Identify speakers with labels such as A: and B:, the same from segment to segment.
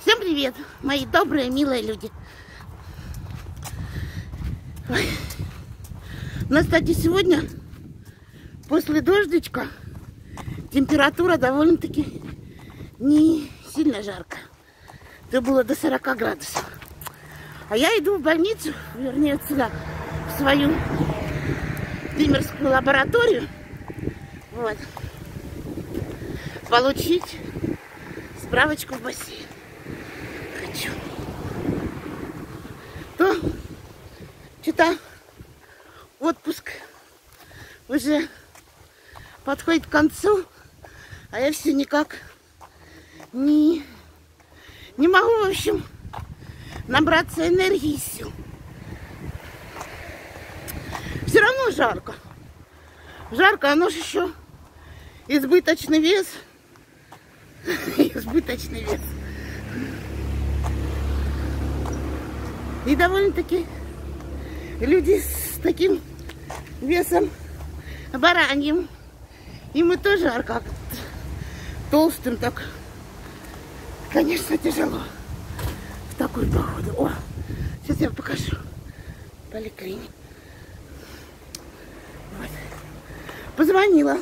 A: Всем привет, мои добрые, милые люди. Ой. У кстати, сегодня после дождичка температура довольно-таки не сильно жарко. Это было до 40 градусов. А я иду в больницу, вернее, отсюда, в свою димерскую лабораторию. Вот. Получить справочку в бассейн. Хочу. То что-то отпуск уже подходит к концу, а я все никак не, не могу, в общем, набраться энергии и сил. Все равно жарко. Жарко, оно же еще избыточный вес. избыточный вес. И довольно-таки люди с таким весом бараньим, им и тоже жарко. Толстым так, конечно, тяжело в такую походу. О, сейчас я покажу поликлинику. Вот. Позвонила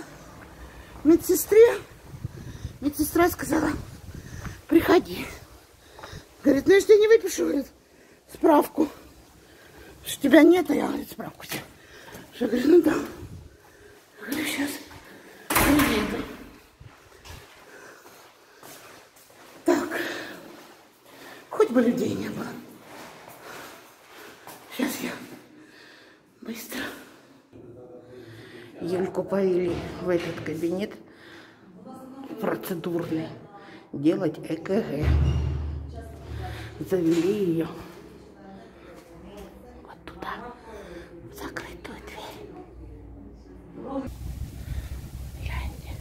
A: медсестре. Медсестра сказала, приходи. Говорит, ну я тебе не выпишу, говорит, справку. Что тебя нет, а я, говорит, справку тебе. Я говорю, ну да. Я говорю, сейчас приеду. Так. Хоть бы людей не было. Сейчас я быстро. Юльку повели в этот кабинет процедурный делать ЭКГ. Завели ее вот туда, в закрытую дверь. Гляньте.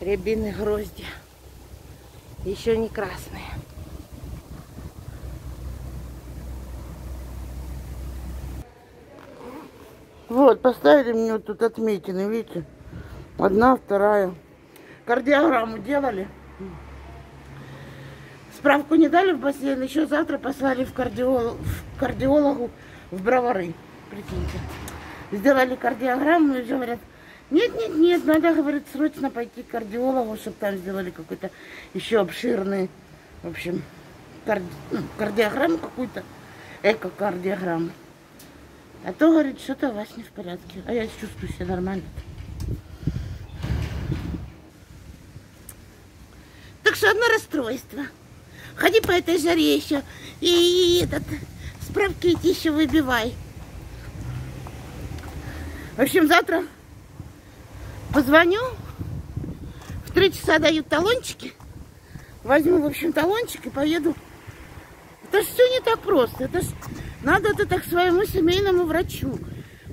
A: Рябины грозди. Еще не красные. Вот, поставили мне тут отметины, видите? Одна, вторая. Кардиограмму делали. Справку не дали в бассейн, еще завтра послали в, кардиол... в кардиологу в бровары. Прикиньте. Сделали кардиограмму и говорят, нет, нет, нет, надо, говорит, срочно пойти к кардиологу, чтобы там сделали какой-то еще обширный, в общем, карди... ну, кардиограмму какую-то, экокардиограмму. А то, говорит, что-то у вас не в порядке. А я чувствую себя нормально. Так что одно расстройство. Ходи по этой жаре еще. И, этот, справки эти еще выбивай. В общем, завтра позвоню. В три часа дают талончики. Возьму, в общем, талончик и поеду. Это же все не так просто. Это ж надо это так своему семейному врачу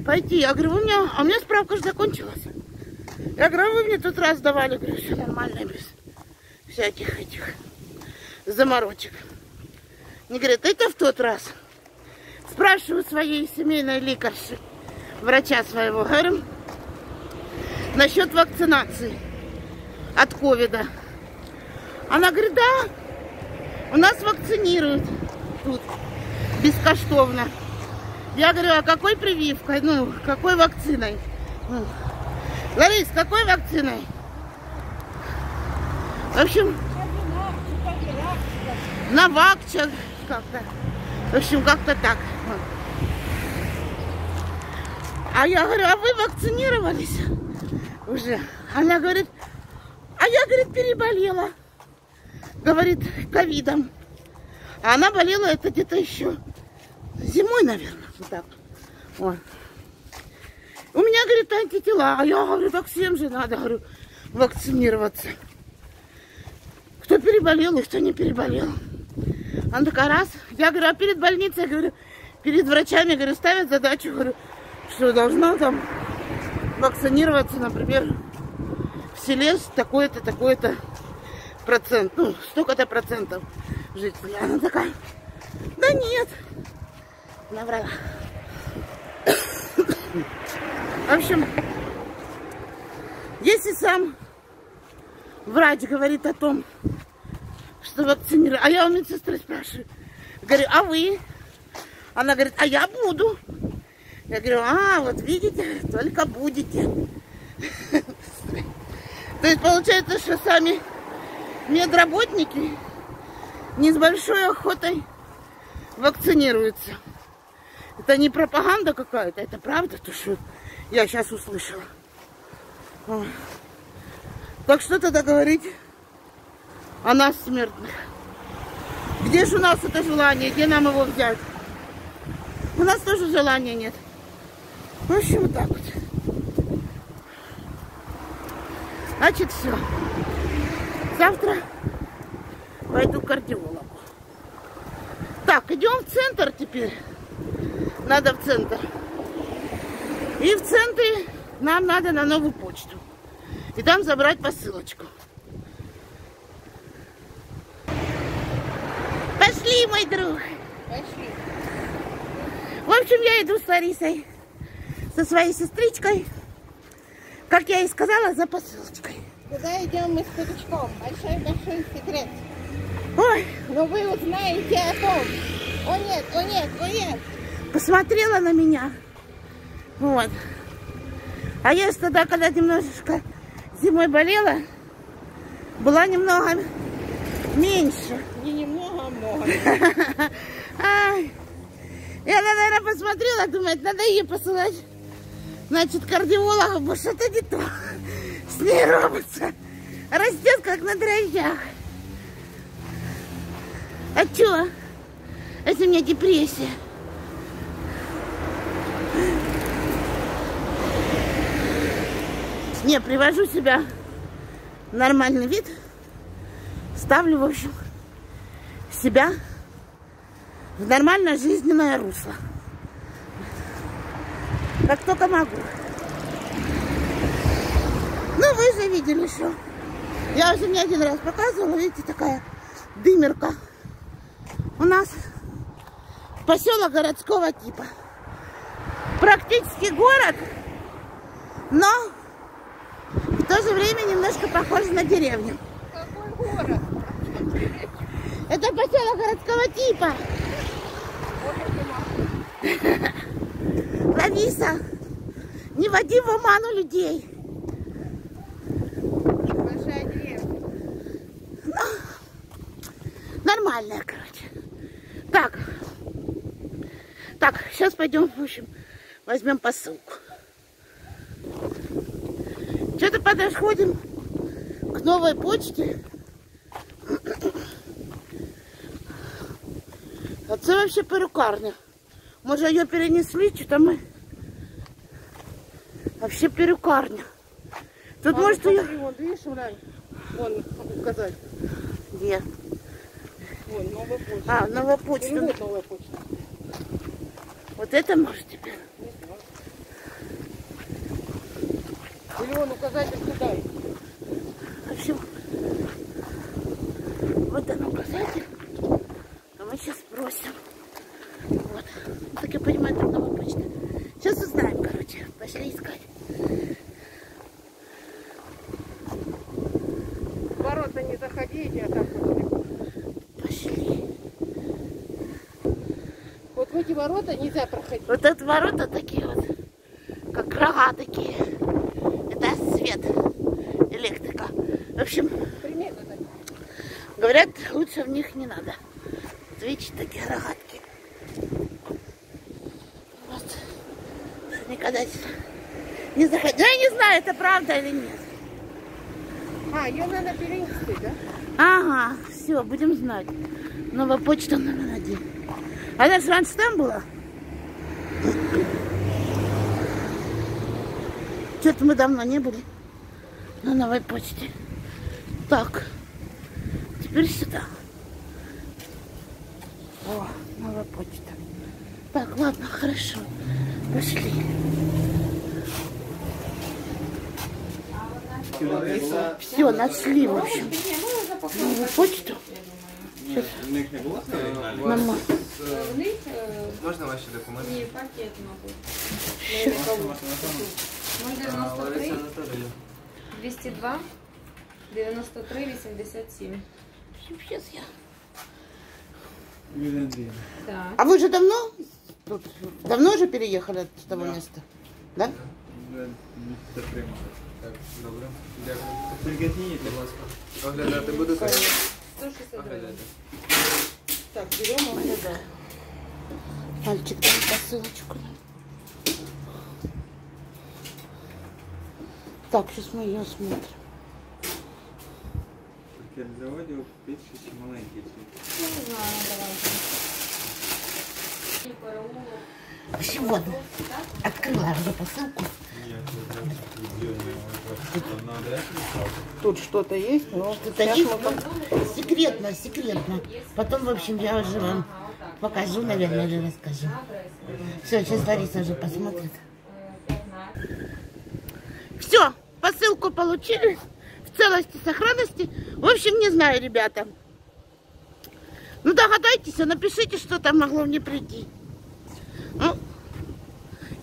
A: пойти. Я говорю, у меня, а у меня справка же закончилась. Я говорю, вы мне тут раз давали. говорю, все нормально, без всяких этих заморочек. Не говорят, это в тот раз. Спрашиваю своей семейной лекарши, врача своего, говорю, насчет вакцинации от ковида. Она говорит, да, у нас вакцинируют тут бескоштовно. Я говорю, а какой прививкой? Ну, какой вакциной? Ну, Ларис, какой вакциной? В общем, на вакчах как-то. В общем, как-то так. А я говорю, а вы вакцинировались уже? Она говорит, а я, говорит, переболела. Говорит, ковидом. А она болела это где-то еще зимой, наверное. Вот так. Вот. У меня, говорит, антитела. А я говорю, так всем же надо, говорю, вакцинироваться. Кто переболел и кто не переболел. Она такая раз. Я говорю, а перед больницей, говорю, перед врачами, говорю, ставят задачу, говорю, что должна там вакцинироваться, например, в селе такой-то, такой-то процент. Ну, столько-то процентов жителей. Она такая, да нет. Наврала. В общем, если сам врач говорит о том, что вакцинировать. А я у медсестры спрашиваю. Говорю, а вы? Она говорит, а я буду. Я говорю, а, вот видите, только будете. То есть получается, что сами медработники не с большой охотой вакцинируются. Это не пропаганда какая-то, это правда, то, что я сейчас услышала. Так что тогда говорить о нас смертных? Где же у нас это желание? Где нам его взять? У нас тоже желания нет. В общем, вот так вот. Значит, все. Завтра пойду к кардиологу. Так, идем в центр теперь. Надо в центр. И в центре нам надо на новую почту. И там забрать посылочку. Пошли, мой друг.
B: Пошли.
A: В общем, я иду с Ларисой, со своей сестричкой, как я и сказала, за посылочкой.
B: Куда идем мы с петушком? Большой-большой секрет.
A: Ой,
B: Но вы узнаете о том. О нет, о нет, о нет.
A: посмотрела на меня. Вот. А я тогда, когда немножечко зимой болела, была немного меньше.
B: Не немного, а много.
A: Она, наверное, посмотрела, думает, надо ее посылать. Значит, кардиолога, бо что-то не то. С ней робится. Растет, как на дрожжах. А чё? Это у меня депрессия. Не, привожу себя в нормальный вид. Ставлю, в общем, себя в нормальное жизненное русло. Как только могу. Ну, вы же видели, что я уже не один раз показывала, видите, такая дымерка. У нас поселок городского типа. Практически город, но в то же время немножко похож на деревню.
B: Какой город?
A: Это поселок городского типа. Лариса, не води в оману людей.
B: Большая деревня.
A: Нормальная, короче. Так. Так, сейчас пойдем, в общем, возьмем посылку. Что-то подходим к новой почте. А це вообще перукарня. Може її перенесли, чи там ми... Вообще перукарня. Тут
B: А,
A: может ее...
B: смотри, Вон, видишь, глянь. Вон, указать.
A: Где?
B: Вон, новая почта.
A: А, новая почта.
B: Вот новая почта.
A: Вот это может теперь.
B: Или вон указатель туда.
A: В общем, вот он указатель. А мы сейчас спросим. Вот. Так я понимаю, это новая почта. Сейчас узнаем, короче. Пошли искать.
B: В ворота не заходите, а так вот.
A: Пошли.
B: Вот в эти ворота нельзя проходить.
A: Вот это ворота такие вот, как рога такие. Это свет, электрика. В общем,
B: Примерно так.
A: говорят, лучше в них не надо. Вот видите, такие рогатки. Вот. Никогда не заходи. Я не знаю, это правда или нет.
B: А, ее надо перенести, да?
A: Ага, все, будем знать. Новая почта номер. Она же раньше там была. Что-то мы давно не были на новой почте. Так, теперь сюда. О, новая почта. Так, ладно, хорошо. Пошли. Все, нашли, в общем, новую почту. Сейчас,
C: У них не було оригінальних?
A: мама.
D: В них е,
C: Можна ваші документи?
D: ні, пакет, мабуть.
A: Щас.
D: 093 202 93 87.
A: Сейчас я.
E: Юлия Андреевна.
D: Так.
A: А вы же давно? Тут, давно же переехали с того
E: Да.
A: места? Да?
E: Вже місце приймали.
C: Так, добре. Дякую.
E: Приготніться.
C: Будь ласка. Оглядати будете?
D: 160 гривень.
C: Оглядайте.
A: Так, берем и оглядаем. Мальчик, дай посылочку. Так, сейчас мы ее смотрим.
E: Таке заводів більше, чи маленький. чи-
D: Ну, не знаю, давайте. І переулок.
A: В общем, вот, открыла уже посылку. Тут что-то есть, но что-то есть. Секретно, секретно. Потом, в общем, я уже вам покажу, наверное, или расскажу. Все, сейчас Лариса уже посмотрит. Все, посылку получили в целости, сохранности. В общем, не знаю, ребята. Ну, догадайтесь, а напишите, что там могло мне прийти. Ну,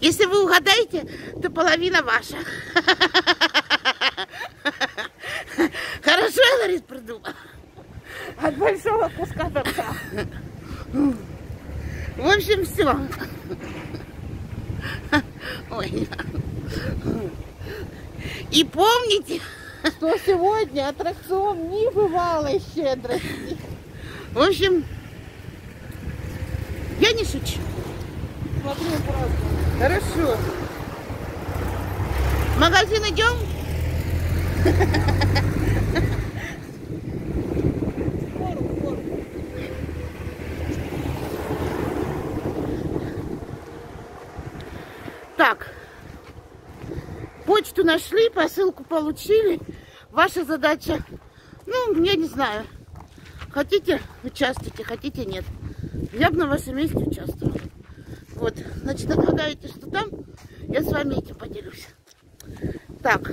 A: если вы угадаете, то половина ваша. Хорошо, я, Ларис, придумала.
B: От большого куска торта.
A: В общем, все. Ой. И помните,
B: Что сегодня аттракцион небывалой щедрости.
A: в общем, я не шучу.
B: Смотри, просто.
A: Хорошо. В магазин идем? Так. Почту нашли, посылку получили. Ваша задача, ну, я не знаю. Хотите, участвуйте, хотите, нет. Я бы на вашем месте участвовала. Вот, значит, отгадаете, что там, я с вами этим поделюсь. Так.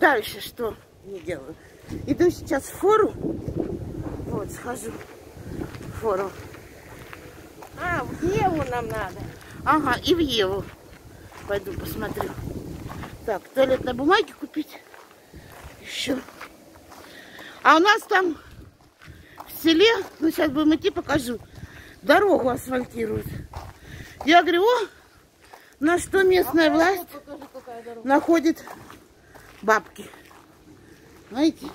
A: Дальше что не делаю? Иду сейчас в фору. Вот, схожу в фору.
B: А, в Еву нам надо.
A: Ага, и в Еву. Пойду посмотрю. Так, туалетной бумаги купить. Еще. А у нас там в селе, ну сейчас будем идти, покажу, дорогу асфальтируют. Я говорю, о, на что местная власть
B: Покажи,
A: находит бабки. Знаете?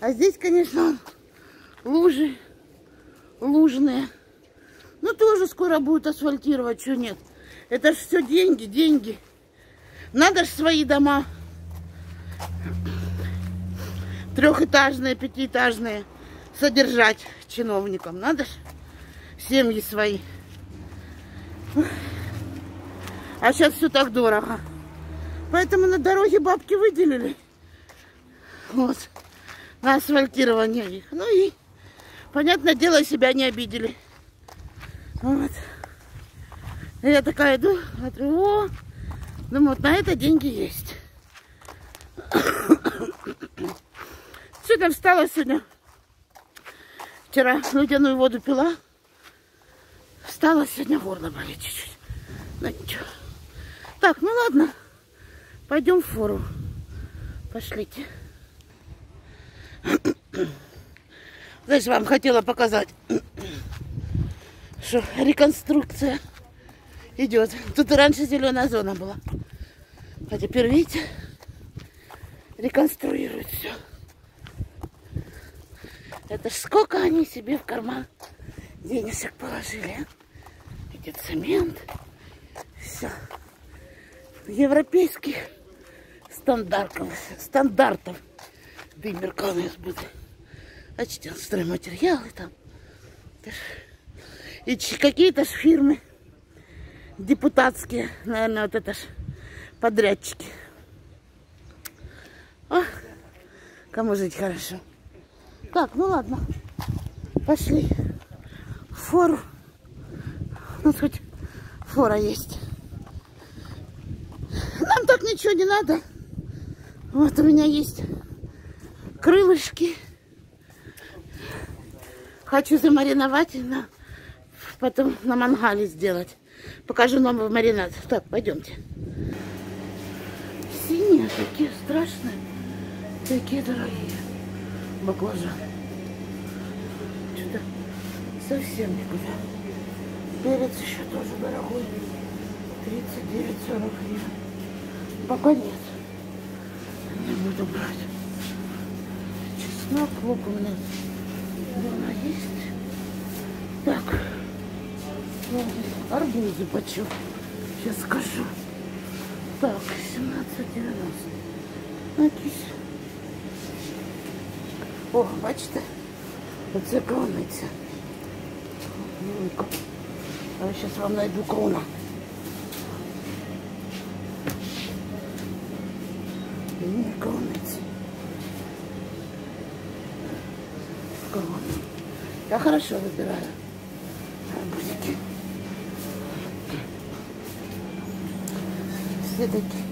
A: А здесь, конечно, лужи, лужные. Ну, тоже скоро будут асфальтировать, что нет. Это ж все деньги, деньги. Надо ж свои дома. Трехэтажные, пятиэтажные содержать чиновникам. Надо ж семьи свои. А сейчас все так дорого. Поэтому на дороге бабки выделили. Вот. На асфальтирование их. Ну и, понятное дело, себя не обидели. Вот. Я такая иду, смотрю, о, думаю, вот на это деньги есть. Сегодня встала сегодня. Вчера ледяную воду пила. Встала сегодня горло болит чуть-чуть. Ну ничего. Так, ну ладно. Пойдем в фору. Пошлите. Знаешь, вам хотела показать, что реконструкция идет. Тут раньше зеленая зона была. А теперь, видите, реконструируют все. Это ж сколько они себе в карман денежек положили. а? Идет цемент. Все. Европейских стандартов. Стандартов. Дымерканес будет. А что там стройматериалы там. И какие-то ж фирмы депутатские, наверное, вот это ж подрядчики. О, кому жить хорошо. Так, ну ладно. Пошли в фору. Нас хоть фора есть. Нам так ничего не надо. Вот у меня есть крылышки. Хочу замариновать, на, потом на мангале сделать. Покажу новый маринад. Так, пойдемте. Синие такие страшные, такие дорогие. баклажан. Что-то совсем никуда. Перец еще тоже дорогой. 39-40 гривен. Пока нет. Не буду брать. Чеснок, лук у меня дома есть. Так. Арбузы почем? Сейчас скажу. Так, 17,90. Якісь. О, бачите? Оце крониця. Велика. Я зараз вам знайду крона. Ні, крониці. Крона. Я хорошо выбираю. Арбузики. Все такие.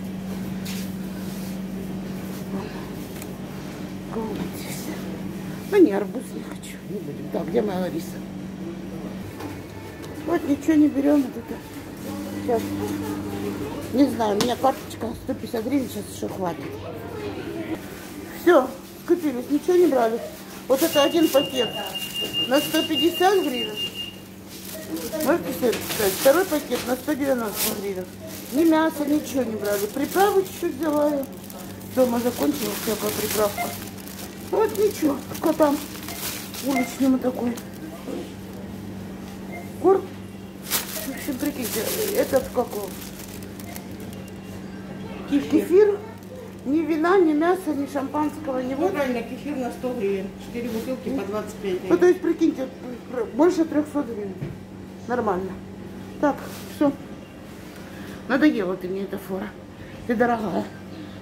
A: Комнате. Ну не, арбуз не хочу. Не будем. Так, где моя Лариса? Вот ничего не берем. Это. Сейчас. Не знаю, у меня карточка 150 гривен, сейчас еще хватит. Все, скупились, ничего не брали. Вот это один пакет на 150 гривен. Можете себе представить? Второй пакет на 190 гривен. Ни мяса, ничего не брали. Приправы чуть-чуть взяла. Дома закончилась всякая приправка. Вот ничего, котам уличному такой. Корм. Общем, прикиньте, этот какой?
D: Кефир.
A: Кефир. Ни вина, ни мяса, ни шампанского, ни
D: Ну,
A: водки.
D: правильно, кефир на 100 гривен. 4 бутылки по 25
A: Ну,
D: гривен.
A: то есть, прикиньте, пр- больше 300 гривен. Нормально. Так, все. Надоела ты мне эта фора. Ты дорогая.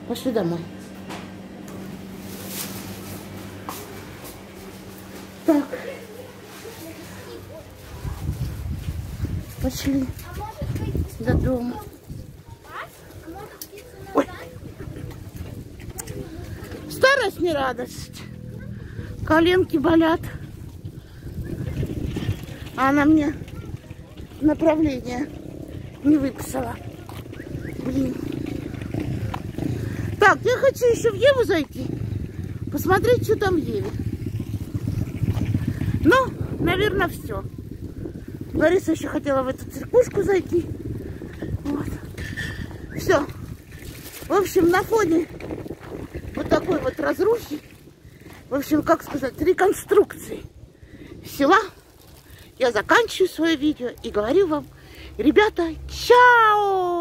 A: Пошли домой. Пошли до дома. Ой. Старость не радость. Коленки болят. А она мне направление не выписала. Блин. Так, я хочу еще в Еву зайти. Посмотреть, что там в Еве. Ну, наверное, все. Лариса еще хотела в эту церквушку зайти. Вот. Все. В общем, на фоне вот такой вот разрухи, в общем, как сказать, реконструкции села, я заканчиваю свое видео и говорю вам, ребята, чао!